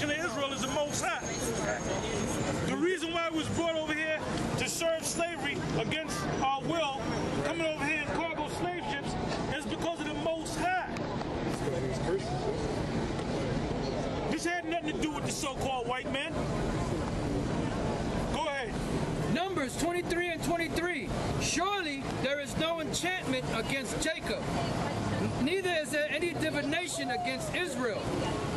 nation of Israel is the Most High. The reason why we was brought over here to serve slavery against our will, coming over here in cargo slave ships, is because of the Most High. This had nothing to do with the so-called white man. Go ahead. Numbers 23 and 23. Surely there is no enchantment against Jacob, neither is there any divination against Israel.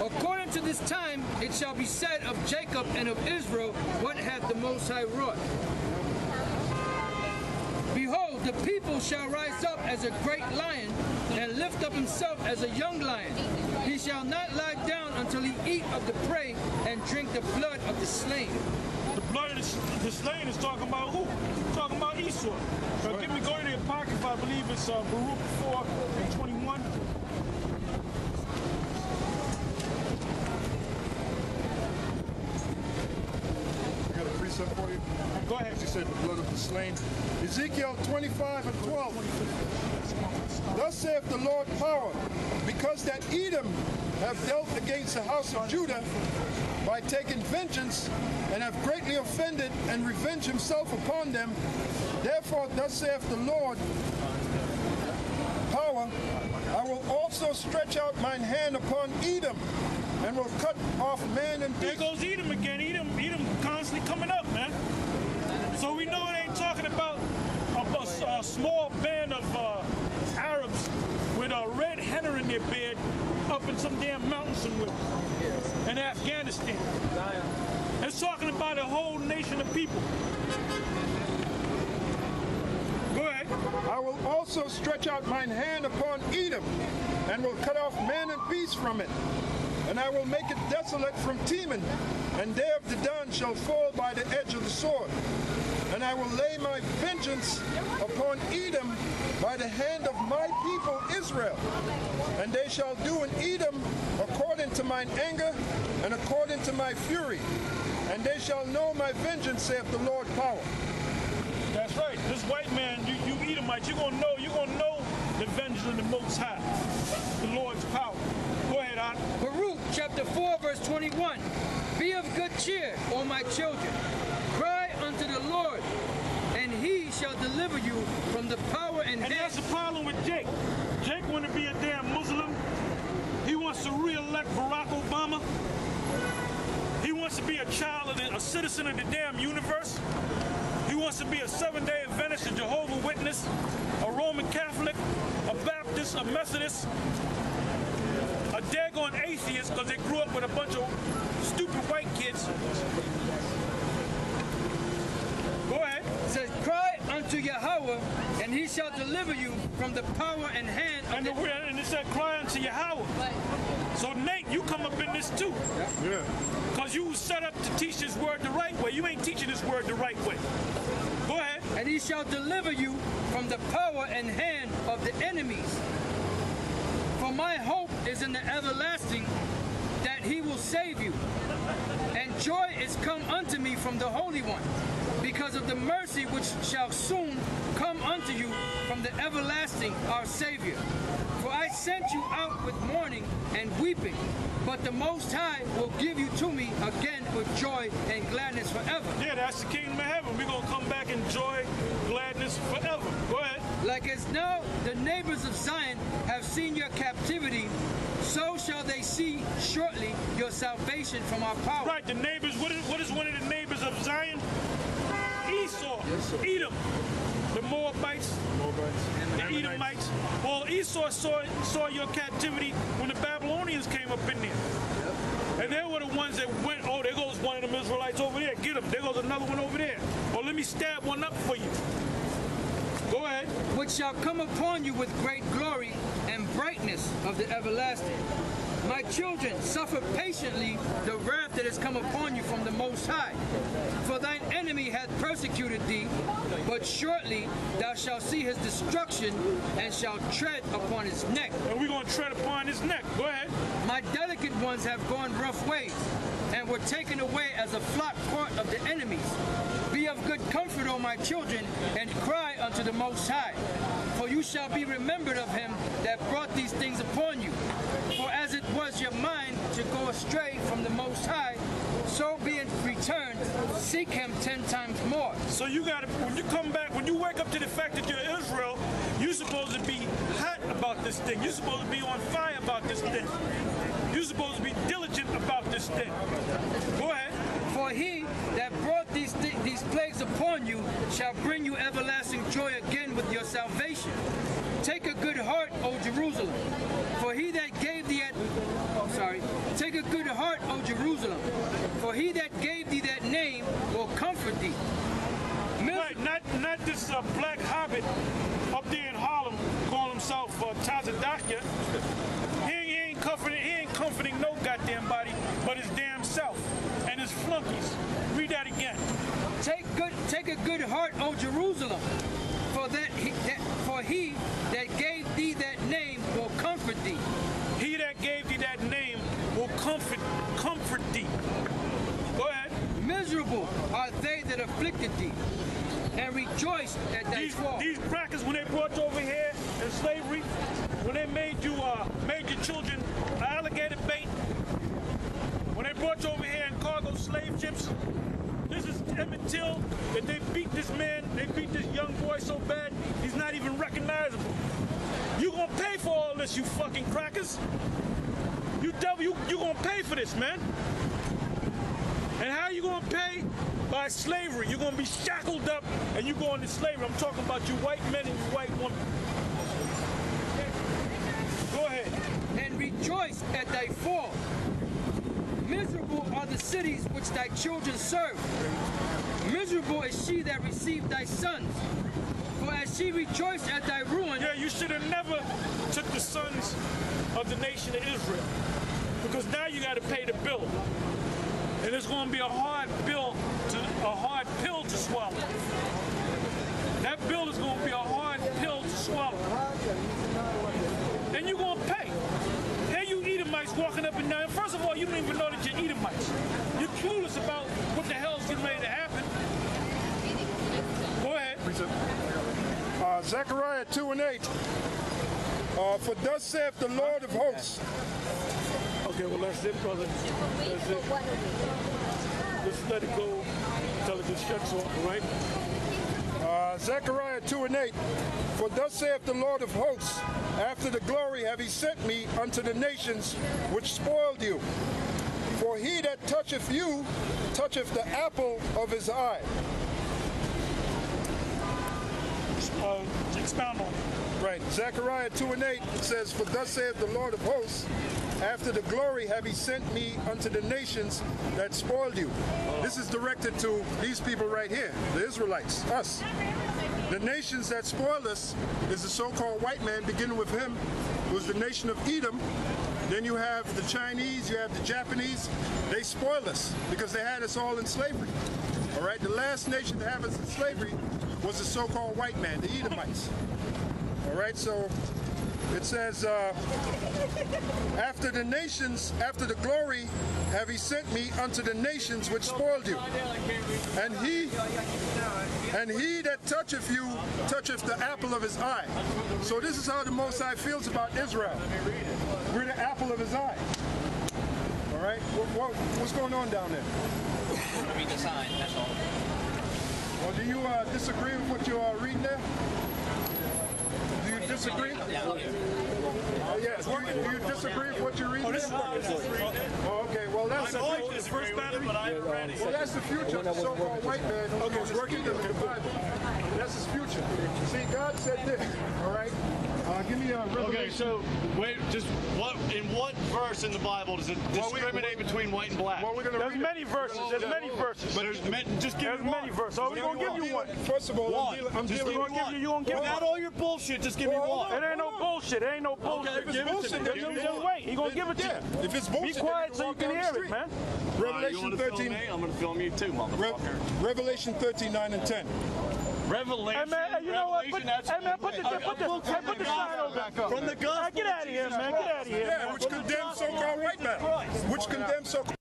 According to this time, it shall be said of Jacob and of Israel, what hath the Most High wrought? Behold, the people shall rise up as a great lion and lift up himself as a young lion. He shall not lie down until he eat of the prey and drink the blood of the slain. The blood of the, slain is talking about who? Talking about Esau. Uh, Give me go to the Apocrypha, I believe it's uh, Baruch 4 and 21. I got a precept for you. Go ahead. Said the blood of the slain. Ezekiel 25 and 12. Thus saith the Lord power, because that Edom have dealt against the house of Judah by taking vengeance and have greatly offended and revenged himself upon them. Therefore, thus saith the Lord power, I will also stretch out mine hand upon Edom and will cut off man and There beast. goes Edom again. Edom, Edom constantly coming up, man. So we know it ain't talking about a, a- a small band of uh, Arabs with a red henna in their beard up in some damn mountain somewhere in Afghanistan. It's talking about a whole nation of people. I will also stretch out mine hand upon Edom, and will cut off man and beast from it. And I will make it desolate from Teman, and there of the Dedan shall fall by the edge of the sword. And I will lay my vengeance upon Edom by the hand of my people Israel. And they shall do in Edom according to mine anger and according to my fury. And they shall know my vengeance, saith the Lord power. That's right. This white man, you, you Edomite, you're gonna know, you're gonna know the vengeance of the Most High, the Lord's power. Go ahead, Art. Baruch chapter 4, verse 21. Be of good cheer, O my children. Cry unto the Lord, and he shall deliver you from the power and And that's the problem with Jake. Jake want to be a damn Muslim. He wants to re-elect Barack Obama. He wants to be a child of the, a citizen of the damn universe. He wants to be a Seventh-day Adventist, a Jehovah Witness, a Roman Catholic, a Baptist, a Methodist, a daggone atheist because they grew up with a bunch of stupid white kids. Go ahead. It says, Cry unto Yahweh, and he shall deliver you from the power and hand of And, the, the and it said, cry unto Yahweh. So Nate, you come up in this too. Yeah. Because you set up to teach this word the right way. You ain't teaching this word the right way. And he shall deliver you from the power and hand of the enemies. For my hope is in the everlasting that he will save you. And joy is come unto me from the Holy One, because of the mercy which shall soon come unto you from the everlasting our Savior. For I sent you out with mourning and weeping, but the Most High will give you to me again with joy and gladness forever. Yeah, that's the kingdom of heaven. We're going to come the neighbors of Zion have seen your captivity, so shall they see shortly your salvation from our power. Right, the neighbors, what is, what is one of the neighbors of Zion? Esau. yes, Edom. The Moabites, the Edomites. Well, Esau saw, saw your captivity when the Babylonians came up in there. And they were the ones that went, oh, there goes one of them Israelites over there. Get him. There goes another one over there. Well, let me stab one up for you. Which shall come upon you with great glory and brightness of the everlasting. My children, suffer patiently the wrath that has come upon you from the Most High. For thine enemy hath persecuted thee, but shortly thou shalt see his destruction and shalt tread upon his neck. And we're going to tread upon his neck. Go ahead. My delicate ones have gone rough ways, and were taken away as a flock part of the enemies. Be of good comfort, O my children, and cry unto the Most High. For you shall be remembered of him that brought these things upon you. For as it was your mind to go astray from the Most High, so being returned, seek him ten times more. So you gotta, when you come back, when you wake up to the fact that you're Israel, you're supposed to be hot about this thing. You're supposed to be on fire about this thing. You're supposed to be diligent about this thing. Go ahead. For he that brought these thi- these plagues upon you shall bring you everlasting joy again with your salvation. Take a good heart, O Jerusalem, for he that gave thee at oh sorry, take a good heart, O Jerusalem, for he that gave thee that name will comfort thee. Mis- Right, not not this uh, black hobbit up there in Harlem calling himself uh, Tazadaqyah. He ain't, he ain't comforting, he ain't comforting no goddamn body, but his damn self and his flunkies. Read that again. Take good, take a good heart, O Jerusalem, for that, he, that for he that gave thee that name will comfort thee. He that gave thee that name will comfort comfort thee. Go ahead. Miserable are they that afflicted thee, and rejoiced at thy These, fall. these crackers, when they brought you over here in slavery, when they made you uh, made your children alligator bait, when they brought you over here in cargo slave ships, this is Emmett Till, that they beat this man, they beat this young boy so bad, he's not even recognizable. You gonna pay for all this, you fucking crackers. You devil, you, you gonna pay for this, man. And how are you gonna pay? By slavery. You're gonna be shackled up and you go into slavery. I'm talking about you white men and you white women. Go ahead. and rejoice at thy fall. Miserable are the cities which thy children serve. Miserable is she that received thy sons. For as she rejoiced at thy ruin, Yeah, you should have never took the sons of the nation of Israel. Because now you gotta pay the bill. And it's gonna be a hard bill to a hard pill to swallow. That bill is gonna be a hard pill to swallow. And you're gonna pay. Here you Edomites walking up and down. First of all, you don't even know that you're Edomites. You're clueless about what the hell's getting ready to happen. Go ahead. Uh, Zechariah 2 and 8. Uh, for thus saith the Lord of hosts. Okay, well that's it, brother. That's it. Let's let it go until it just shuts off, all right? Uh, Zechariah 2 and 8. For thus saith the Lord of hosts, after the glory have he sent me unto the nations which spoiled you. For he that toucheth you toucheth the apple of his eye. Uh, expound on. Right. Zechariah 2 and 8 says, For thus saith the Lord of hosts, after the glory have he sent me unto the nations that spoiled you. This is directed to these people right here, the Israelites, us. The nations that spoiled us is the so-called white man, beginning with him, was the nation of Edom. Then you have the Chinese, you have the Japanese. They spoiled us because they had us all in slavery. All right, the last nation to have us in slavery was the so-called white man, the Edomites. All right, so it says, uh, after the nations, after the glory, have he sent me unto the nations which spoiled you. And he, and he that toucheth you, toucheth the apple of his eye. So this is how the Most High feels about Israel. We're the apple of his eye. All right, what, what, what's going on down there? I Read the sign, that's all. Well, do you uh, disagree with what you're uh, reading there? Do you disagree? Yeah, look here. Oh, yeah. Do you, do you disagree with what you're reading? there? Oh, okay. Well, that's the future. This first battery? Well, that's the future. The so-called white man. Okay, it's working in the Bible. That's his future. See, God said this. All right. Uh, give me a. Okay, so wait, just what in what verse in the Bible does it Well, we- discriminate between white and black? Well, we're gonna There's read many verses. There's many verses. but there's ma- just give There's me many one. verses. Oh, we're gonna give you one. First of all, One. I'm dealing. I'm Just dealing give with me one. You gonna give Without one. all your bullshit, just give me one. It ain't no bullshit. It ain't no bullshit. if it's Give it to bullshit, me. then Just- just wait. He gonna give it to you. If it's bullshit, Be quiet so you can hear it, man. Uh, Revelation want to film 13. I'm going to film you too, motherfucker. Revelation 13, 9 and 10. Revelation. Hey man, you know what? Put, Revelation, hey man, put the, put the, hey, from put the the sign gospel. over back up. From the gospel Get out of here, man. Get out of here. Yeah, which condemns so-called white man. Which condemns so-called